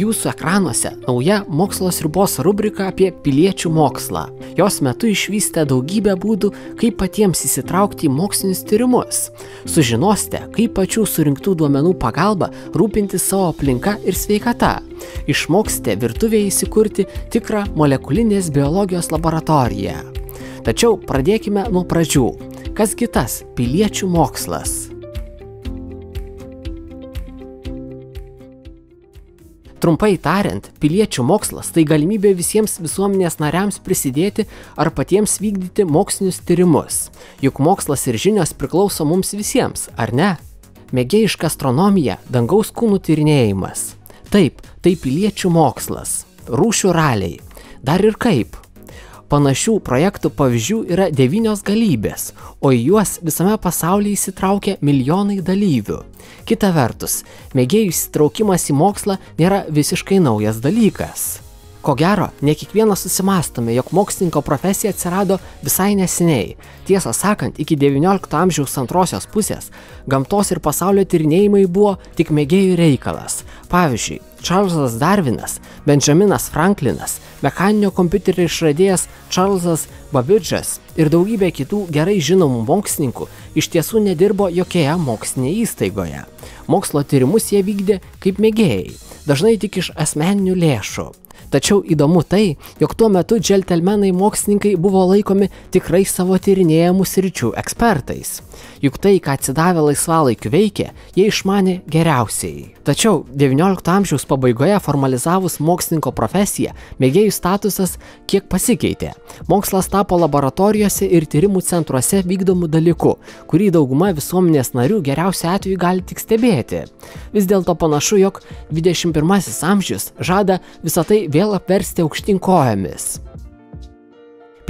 Jūsų ekranuose nauja mokslos ribos rubrika apie piliečių mokslą. Jos metu išvystė daugybę būdų, kaip patiems įsitraukti į mokslinius tyrimus. Sužinosite, kaip pačių surinktų duomenų pagalba rūpinti savo aplinka ir sveikata. Išmoksite virtuvėje įsikurti tikrą molekulinės biologijos laboratoriją. Tačiau pradėkime nuo pradžių. Kasgi tas piliečių mokslas? Trumpai tariant, piliečių mokslas tai galimybė visiems visuomenės nariams prisidėti ar patiems vykdyti mokslinius tyrimus. Juk mokslas ir žinios priklauso mums visiems, ar ne? Mėgėjiška astronomija - dangaus kūnų tyrinėjimas. Taip, tai piliečių mokslas. Rūšių raliai. Dar ir kaip. Panašių projektų pavyzdžių yra devynios galybės, o į juos visame pasaulyje įsitraukia milijonai dalyvių. Kita vertus, mėgėjų įsitraukimas į mokslą nėra visiškai naujas dalykas. Ko gero, ne kiekvienas susimastome, jog mokslininko profesija atsirado visai neseniai. Tiesą sakant, iki XIX amžiaus antrosios pusės gamtos ir pasaulio tyrinėjimai buvo tik mėgėjų reikalas. Pavyzdžiui, Čarlzas Darvinas, Benjaminas Franklinas, mechaninio kompiuterio išradėjas Čarlzas Babidžas ir daugybė kitų gerai žinomų mokslininkų iš tiesų nedirbo jokioje mokslinėje įstaigoje. Mokslo tyrimus jie vykdė kaip mėgėjai, dažnai tik iš asmeninių lėšų. Tačiau įdomu tai, jog tuo metu džentelmenai mokslininkai buvo laikomi tikrai savo tyrinėjamų sričių ekspertais. Juk tai, ką atsidavę laisvalaikiu veikė, jie išmanė geriausiai. Tačiau XIX amžiaus pabaigoje formalizavus mokslininko profesiją, mėgėjų statusas kiek pasikeitė. Mokslas tapo laboratorijose ir tyrimų centruose vykdomų dalykų, kurį dauguma visuomenės narių geriausiu atveju gali tik stebėti. Vis dėlto panašu, jog 21 amžius žada visą tai vėl apversti aukštyn kojomis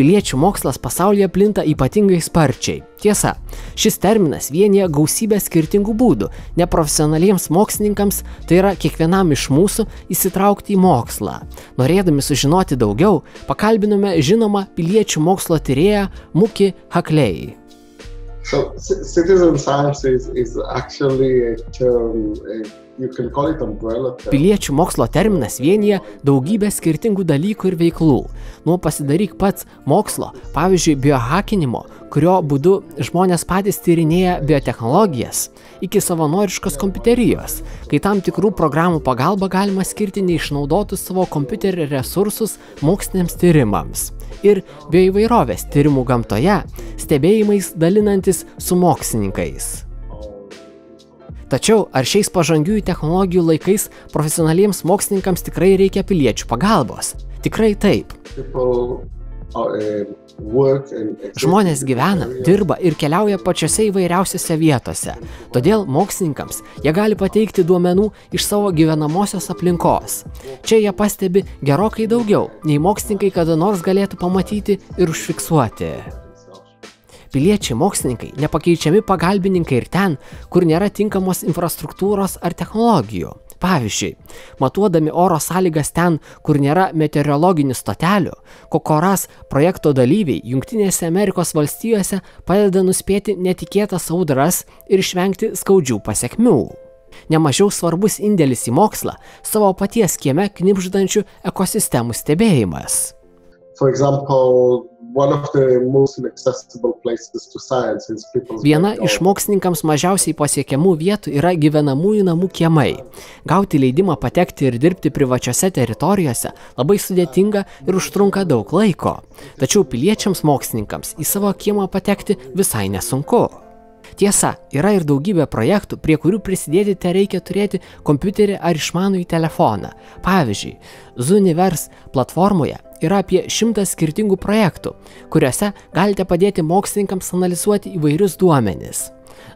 piliečių mokslas pasaulyje plinta ypatingai sparčiai. Tiesa, šis terminas vienyje gausybę skirtingų būdų. Neprofesionaliems mokslininkams tai yra kiekvienam iš mūsų įsitraukti į mokslą. Norėdami sužinoti daugiau, pakalbinome žinomą piliečių mokslo tyrėją Muki Haklei. So, citizen science is, is actually a term, a Piliečių mokslo terminas vienyje daugybę skirtingų dalykų ir veiklų. Nuo pasidaryk pats mokslo, pavyzdžiui, biohakinimo, kurio būdu žmonės patys tyrinėja biotehnologijas, iki savanoriškos kompiuterijos, kai tam tikrų programų pagalba galima skirti neišnaudotus savo kompiuterio resursus moksliniams tyrimams. Ir bioįvairovės tyrimų gamtoje, stebėjimais dalinantis su mokslininkais. Tačiau ar šiais pažangiųjų technologijų laikais profesionaliems mokslininkams tikrai reikia piliečių pagalbos? Tikrai taip. Žmonės gyvena, dirba ir keliauja pačiose įvairiausiose vietose. Todėl mokslininkams jie gali pateikti duomenų iš savo gyvenamosios aplinkos. Čia jie pastebi gerokai daugiau, nei mokslininkai kada nors galėtų pamatyti ir užfiksuoti piliečiai mokslininkai nepakeičiami pagalbininkai ir ten, kur nėra tinkamos infrastruktūros ar technologijų. Pavyzdžiui, matuodami oro sąlygas ten, kur nėra meteorologinių stotelių, Kokoras projekto dalyviai Junktinėse Amerikos valstijose padeda nuspėti netikėtas audras ir išvengti skaudžių pasiekmių. Nemažiau svarbus indėlis į mokslą - savo paties kieme knipždančių ekosistemų stebėjimas. Viena iš mokslininkams mažiausiai pasiekiamų vietų yra gyvenamųjų namų kiemai. Gauti leidimą patekti ir dirbti privačiose teritorijose labai sudėtinga ir užtrunka daug laiko. Tačiau piliečiams mokslininkams į savo kiemą patekti visai nesunku. Tiesa, yra ir daugybė projektų, prie kurių prisidėti te reikia turėti kompiuterį ar išmanųjį telefoną. Pavyzdžiui, Zuniverse platformoje yra apie šimtas skirtingų projektų, kuriuose galite padėti mokslininkams analizuoti įvairius duomenis.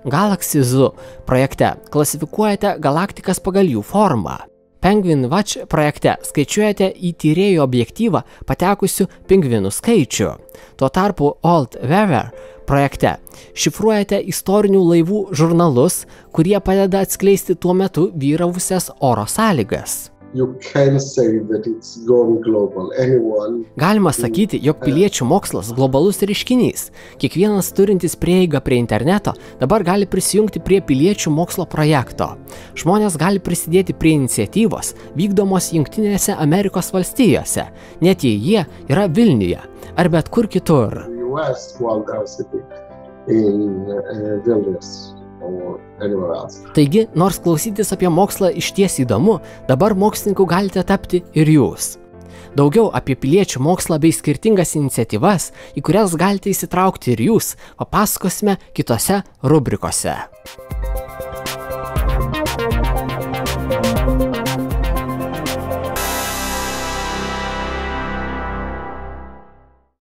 Galaxy Zoo projekte klasifikuojate galaktikas pagal jų formą. Penguin Watch projekte skaičiuojate į tyrėjų objektyvą patekusių pingvinų skaičių. Tuo tarpu Old Weather projekte šifruojate istorinių laivų žurnalus, kurie padeda atskleisti tuo metu vyravusias oro sąlygas. You can say that it's gone global. Anyone Galima sakyti, jog piliečių mokslas globalus reiškinys. Kiekvienas turintis prieigą prie interneto dabar gali prisijungti prie piliečių mokslo projekto. Žmonės gali prisidėti prie iniciatyvos vykdomos Junktinėse Amerikos valstijose, net jei jie yra Vilniuje ar bet kur kitur. US sitting in uh, or anywhere else. Taigi, nors klausytis apie mokslą iš ties įdomu, dabar mokslininku galite tapti ir jūs. Daugiau apie piliečių mokslą bei skirtingas iniciatyvas, į kurias galite įsitraukti ir jūs, papasakosime kitose rubrikose.